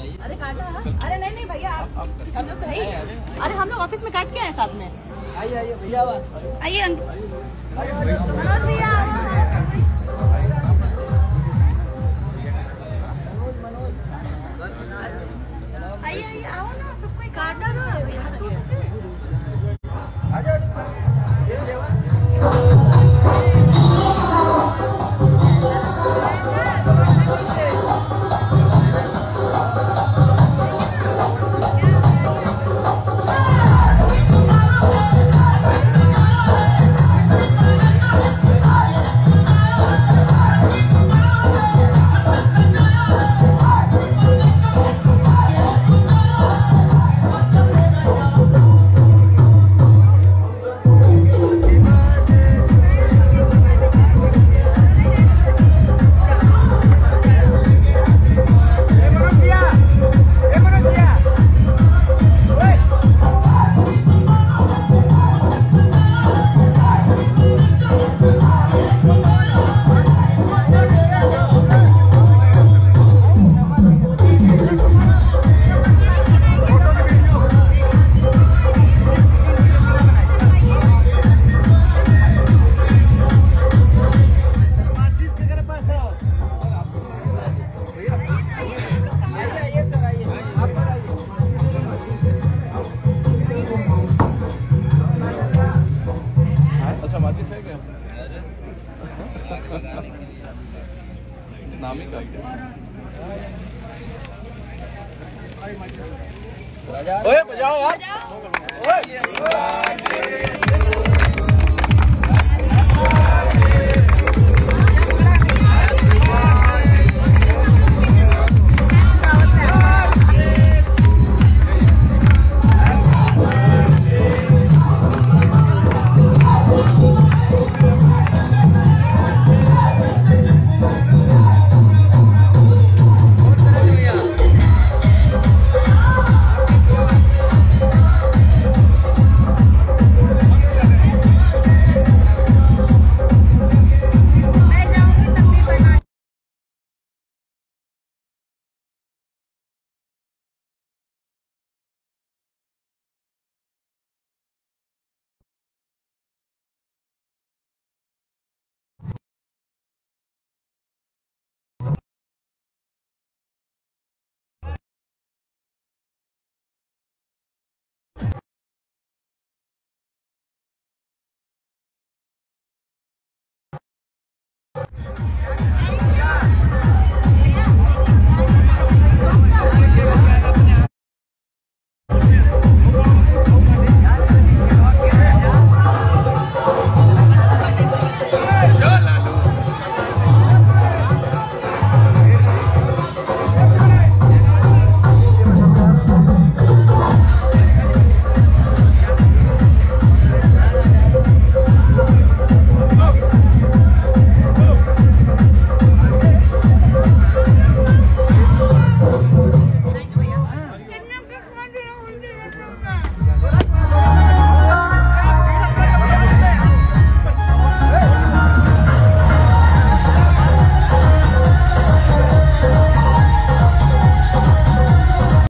अरे काटा अरे नहीं नहीं भैया आप हम लोग तो है अरे हम लोग ऑफ़िस में काट के आए साथ में। आइए आइए भैया आइए मनोज भैया आइए आइए आओ ना सब कोई काटा ना नाम ही राजा ओए बजाओ यार। ओए